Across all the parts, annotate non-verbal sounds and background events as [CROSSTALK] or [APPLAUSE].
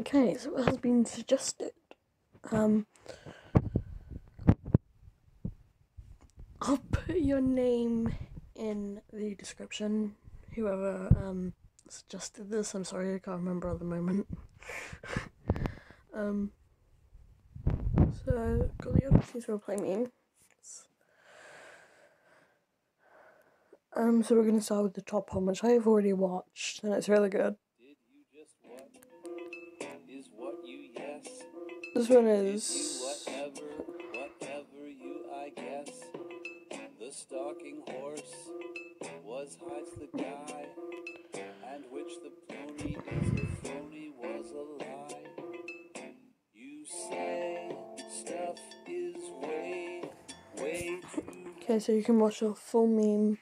Okay, so it has been suggested. Um, I'll put your name in the description. Whoever um suggested this, I'm sorry, I can't remember at the moment. [LAUGHS] um, so got the two role play memes. Um, so we're gonna start with the top one, which I've already watched, and it's really good. This one is whatever, whatever you I guess? The stalking horse was hides the guy, and which the pony is a phony was a lie. You say stuff is way, way too okay. So you can watch the full meme.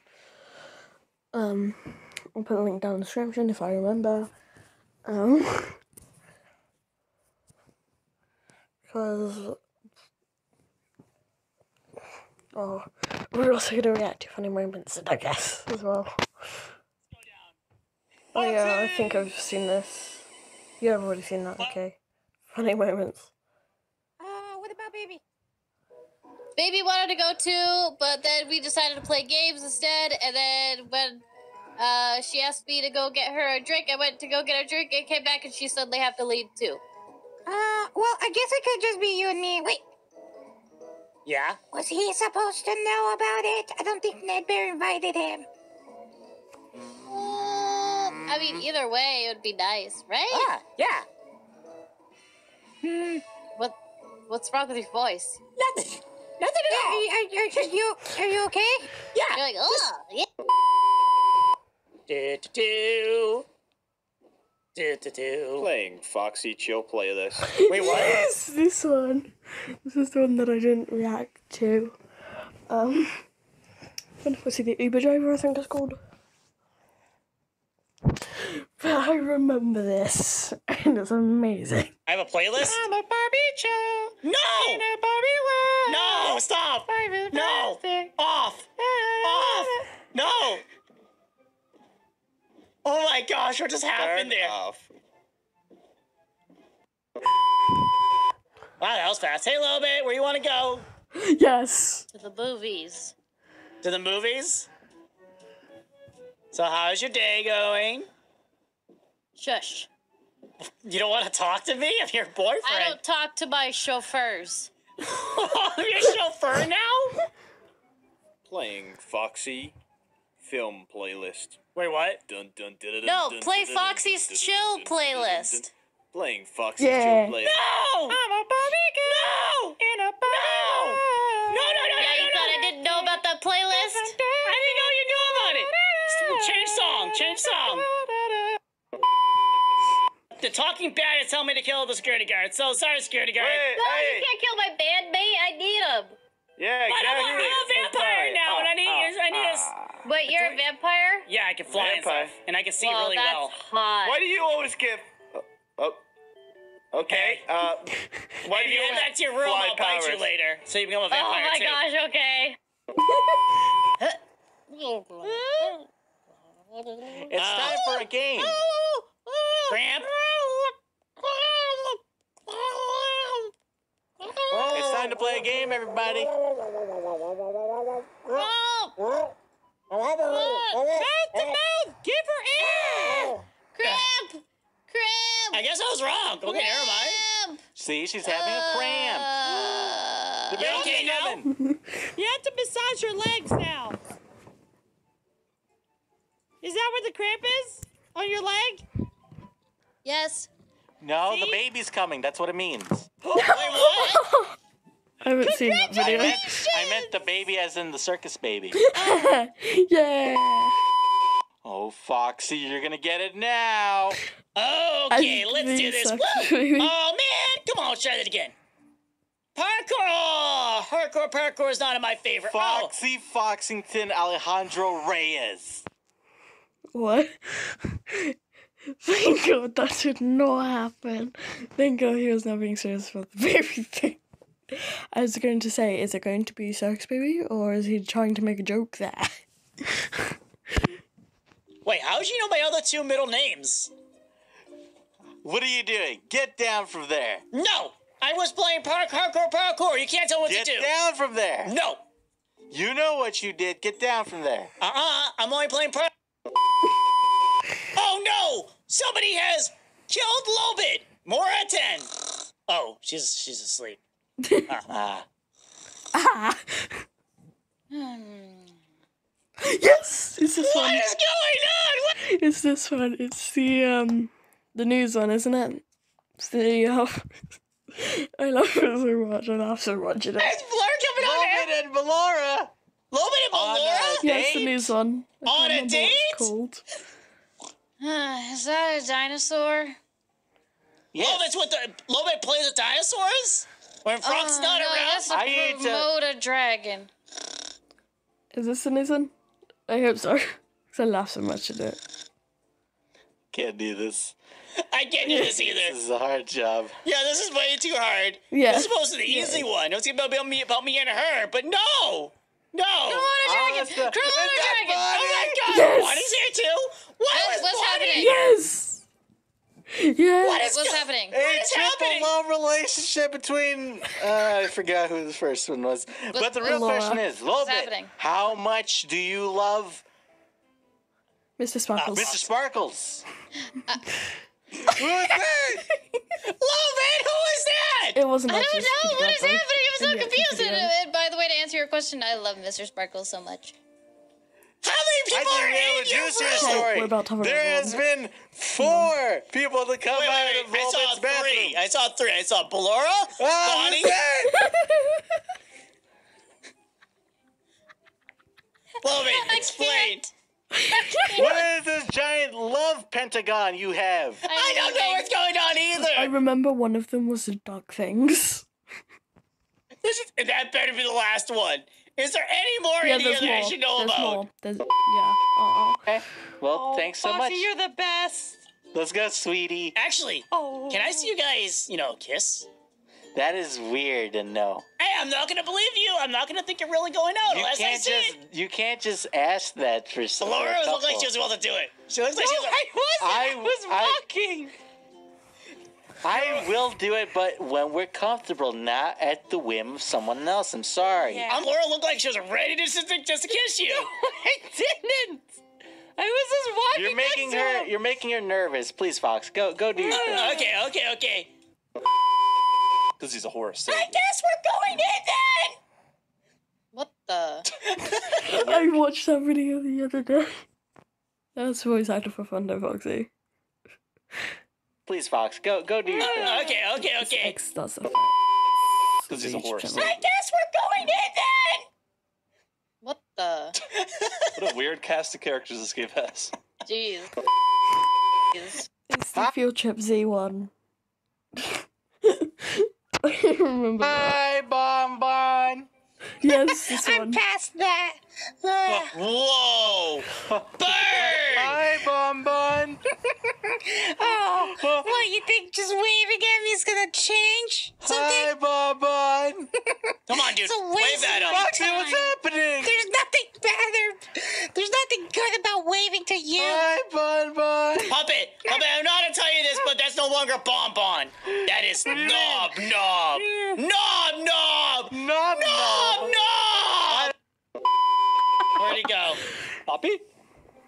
Um, I'll put a link down in the description if I remember. Um, [LAUGHS] because oh, we're also gonna react to funny moments, I guess, as well. Oh yeah, I think I've seen this. You have already seen that, okay? Funny moments. Uh, what about baby? Baby wanted to go too, but then we decided to play games instead. And then when uh, she asked me to go get her a drink, I went to go get a drink and came back, and she said they have to leave too. Uh, well, I guess it could just be you and me. Wait, Yeah? was he supposed to know about it? I don't think Ned Bear invited him. Well, I mean, either way, it would be nice, right? Ah, yeah. Hmm. What? What's wrong with your voice? Nothing. Nothing at all. are, are, are you are you okay? Yeah. You're Yeah. like, oh, yeah. Do, do, do. Do, do, do. Playing Foxy Chill playlist. [LAUGHS] Wait, what? Yes, this one. This is the one that I didn't react to. Um, was he the Uber driver? I think it's called. But I remember this, and it's amazing. I have a playlist? I'm a Barbie Joe. No! In a Barbie world. No! Stop! Barbie No! Oh my gosh, what just happened Turn there? off. Wow, that was fast. Hey, little bit, where you want to go? Yes. To the movies. To the movies? So, how's your day going? Shush. You don't want to talk to me? I'm your boyfriend. I don't talk to my chauffeurs. [LAUGHS] I'm your chauffeur now? Playing Foxy film playlist. Wait, what? Dun, dun, dun, dun, No, dun, play dun, dun, Foxy's dun, dun, chill dun, dun, dun, dun, playlist. dun. Playing Foxy Yeah. chill playlist. No! I'm a Barbie girl. No! In a Barbie No! world. No, no, no, Yeah, no, you no, thought no. I didn't know about that playlist? I didn't know you knew about it. Change song, change song. The talking bad is telling me to kill the security guard. So sorry, security guard. Wait, No, you can't kill my bandmate. I need him. Yeah, But I'm exactly. a vampire now, and I need Ah, his- I need his- ah. You're a vampire? Yeah, I can fly and Vampire. stuff, and I can see well, really that's well. hot. Why do you always give? Oh, oh. okay. Hey. Uh, [LAUGHS] why if do you you head always back to your room, fly I'll bite you later. So you become a vampire. oh vampire my too. gosh, okay. It's Oh. time for a game. Cramp. It's time to play a game, everybody. Give her air. Cramp! Cramp! I guess I was wrong. Okay, never mind. Cramp! See, she's having a cramp. Uh, The You baby's okay now? coming. [LAUGHS] You have to massage your legs now. Is that where the cramp is? On your leg? yes. No, the baby's coming. That's what it means. [LAUGHS] Wait, what? I haven't seen that I video. meant, I meant the baby as in the circus baby. [LAUGHS] yeah. Oh, Foxy, you're gonna get it now. Okay, let's do this. Woo! Oh man, come on, let's try that again. Parkour! Oh, hardcore parkour is not in my favorite. Oh, Foxy Foxington Alejandro Reyes. What? Thank God that did not happen. Thank God he was not being serious about the baby thing. I was going to say, is it going to be Sex Baby or is he trying to make a joke there? [LAUGHS] wait, how did you know my other two middle names? What are you doing? Get down from there. No! I was playing park hardcore parkour. You can't tell what Get to do. Get down from there. No! You know what you did. Get down from there. Uh-uh. I'm only playing park. [LAUGHS] oh no! Somebody has killed Lolbit. Mora 10. Oh, she's she's asleep. Ah. Ah. [LAUGHS] yes, it's this What one. is going on? What? It's this one. It's the um the news one, isn't it? It's the uh, [LAUGHS] I love it so much. I laugh so much at it. Is Blur coming on air? And Ballora. Lolbit and On Ballora? a Yeah, it's the news one. I On a date? It's called. Is that a dinosaur? Yes. Lolbit's with the Lolbit plays with dinosaurs? When Frog's Oh, not no, around? That's a I need to- Promote a dragon. Is this the news one? I hope so. [LAUGHS] Because I laugh so much at it. Can't do this. I can't do this [LAUGHS] either. This is a hard job. Yeah, this is way too hard. Yeah. This is supposed to be the easy one. It was gonna be about me, about me and her, but no! No! Promote a ah, dragon! Honest- Promote a It's dragon! not Oh my oh god! Yes! Bonnie's here too? What What- was what's Bonnie? happening? Yes! [LAUGHS] Yes! What is What's go- happening? A is triple happening? love relationship between uh, I forgot who the first one was. but the real Laura. question is, Lolbit, happening? how much do you love Mr. Sparkles. Mr. Sparkles? [LAUGHS] Uh, who is that? [LAUGHS] Lolbit, who is that? It wasn't I don't know what is happening. I'm so And yet, confused. And, and by the way, to answer your question, I love Mr. Sparkles so much. How many I people are didn't in your juicer room? story. we're about to have a there room. has been four people to come Wait, out wait, of wait. I saw Lolbit's bathroom. three. I saw three. I saw Ballora, Ah, Bonnie, who's [LAUGHS] that? I explain. what is this giant love pentagon you have? I don't know what's going on either. I remember one of them was the dog things. This is, that better be the last one. Is there any more Yeah, in here there's that more. I should know there's about? more. There's yeah. Uh-uh. Okay. Well, oh, thanks so much. you're the best. Let's go, sweetie. Actually, Oh. can I see you guys, you know, kiss? That is weird and no. Hey, I'm not gonna believe you. I'm not gonna think you're really going out You unless I can't see just it. you can't just ask that for some Laura couple. looked like she was about to do it. She looks like No, she was. I wasn't. I, I- was I- walking. I will do it, but when we're comfortable, not at the whim of someone else. I'm sorry. Yeah. Um, Laura looked like she was ready to just, just to kiss you. [LAUGHS] I didn't. I was just walking. You're making next to her him. you're making her nervous. Please, Fox, go go do your thing. okay, okay, okay. Because he's a horse. I guess we're going in then. What the? [LAUGHS] I watched that video the other day. That was voice actor for fun, though, Foxy. Please, Fox, go go do your thing. Okay, okay, okay. X does the [LAUGHS] Because he's a horse. I guess we're going in then. What the? [LAUGHS] What a weird cast of characters this game has. Jeez. [LAUGHS] Jeez. It's the Field Trip Z one. I remember that. Hi, Bonbon. [LAUGHS] Yes, this one. Past that. [LAUGHS] Whoa! Bird! Hi, Bonbon. [LAUGHS] Oh, what, you think just waving at me is gonna change something? Hi, Bonbon. Come on, dude. It's a Wave waste that of up. Foxy, what's happening? There's nothing better. There's nothing good about waving to you. Hi, Bonbon. Puppet, Puppet, I'm not gonna tell you this, but that's no longer bonbon. That is [LAUGHS] knob, knob, knob, knob, Knob, knob, knob. knob. Where'd he go? Poppy?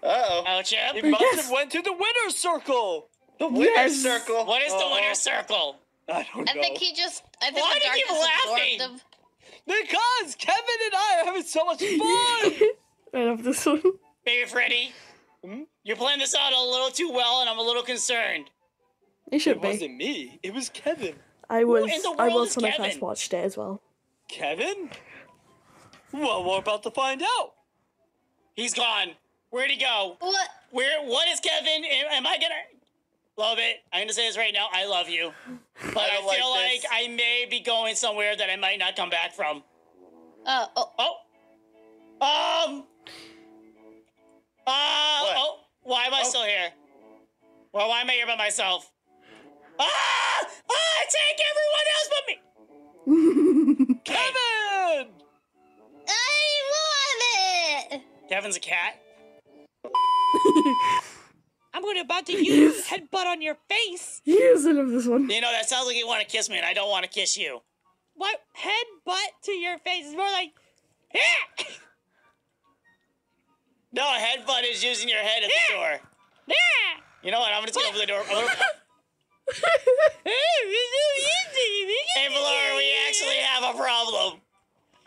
Uh-oh. Oh, Chip. He must have went to the winner's circle. The winner's Yes. circle. What is the Uh-oh. winner's circle? I don't know. I know. think he just. I think Why the do you keep darkness laughing? absorbed him. Because Kevin and I are having so much [LAUGHS] fun. I love this one. Baby Freddy, hmm? you're playing this out a little too well, and I'm a little concerned. It should it be. wasn't me. It was Kevin. I was. in the I was is when I first watched it as well. Kevin? Well, we're about to find out. He's gone. Where'd he go? What? Where? What is Kevin? Am, am I gonna love it? I'm gonna say this right now. I love you, but I, don't like feel like. I may be going somewhere that I might not come back from. Uh, oh, Oh, um, uh, What? oh, why am I still here? Well, why am I here by myself? Ah! Ah! Take everyone else but me. [LAUGHS] Kevin! I love it. Kevin's a cat. [LAUGHS] I'm I'm about to [LAUGHS] use headbutt on your face. Yes, I love this one. You know, that sounds like you want to kiss me, and I don't want to kiss you. What headbutt to your face? is more like. "Yeah." [LAUGHS] No, a headbutt is using your head at the door. Yeah. You know what? I'm just gonna open the door. Gonna- [LAUGHS] Hey, Valor, we actually have a problem.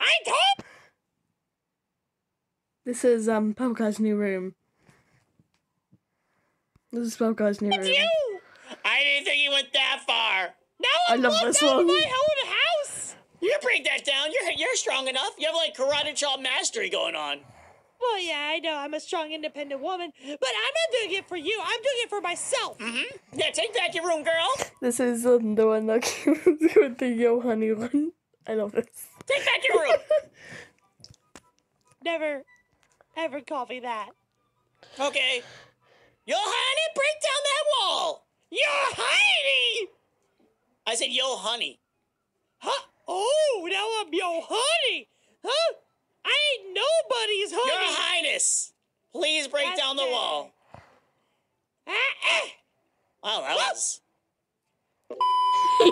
I told This is um Pebble Guy's new room. This is Pebble Guy's new room. you. I didn't think you went that far. Now I I'm love this out of one. my own house. You break that down. You're you're strong enough. You have like karate chop mastery going on. Well, yeah, I know. I'm a strong, independent woman, but I'm not doing it for you. I'm doing it for myself. Mm-hmm. Yeah, take back your room, girl. This is um, the one that [LAUGHS] with the Yo Honey one. I love this. Take back your room. Never, ever call me that. Okay. Yo, honey, break down that wall. You're Heidi. I said, yo, honey. Huh? Oh, now I'm your honey. Huh? I ain't nobody's honey. Your Highness, please break That's down the fair. wall. Ah, ah. Wow, that was. [LAUGHS]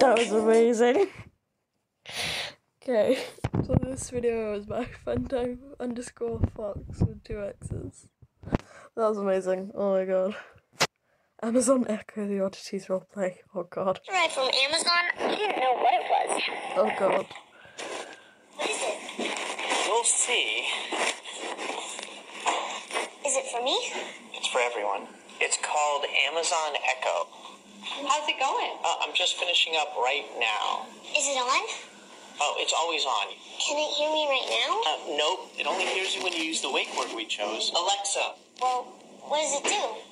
That was amazing. Okay, so this video was by funtime underscore fox with two X's. That was amazing. Oh my god. Amazon Echo the Oddities roleplay. Oh god. Right from Amazon. I didn't know what it was. Oh god. What is it? We'll see. Is it for me? It's for everyone. It's called Amazon Echo. How's it going? Uh, I'm just finishing up right now. Is it on? Oh, it's always on. Can it hear me right now? Uh, nope, it only hears you when you use the wake word we chose. Alexa. Well, what does it do?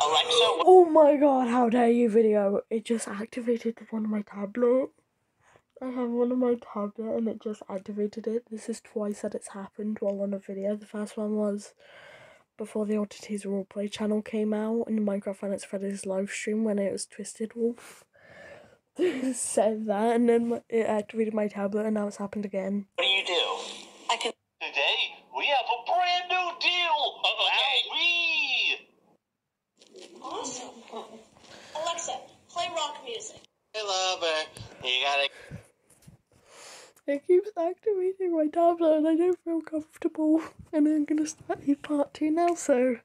Alexa. Oh my god, how dare you video. It just activated one of my tablet. I have one on my tablet and it just activated it. This is twice that it's happened while on a video. The first one was before the Oddities Roleplay channel came out in Minecraft Finance Freddy's live stream when it was Twisted Wolf. [LAUGHS] said that and then it activated my tablet and now it's happened again. What do you do? I can. Today, we have a brand new deal. Okay. we. Awesome. Alexa, play rock music. Hey, lover. You gotta. It keeps activating my tablet and I don't feel comfortable. And I'm gonna start a part two now, so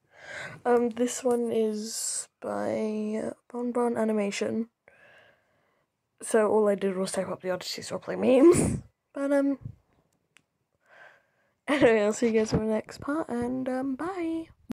um this one is by Bon Bon Animation. So all I did was type up the Oddities roleplay memes. [LAUGHS] But um anyway, I'll see you guys in the next part and um bye.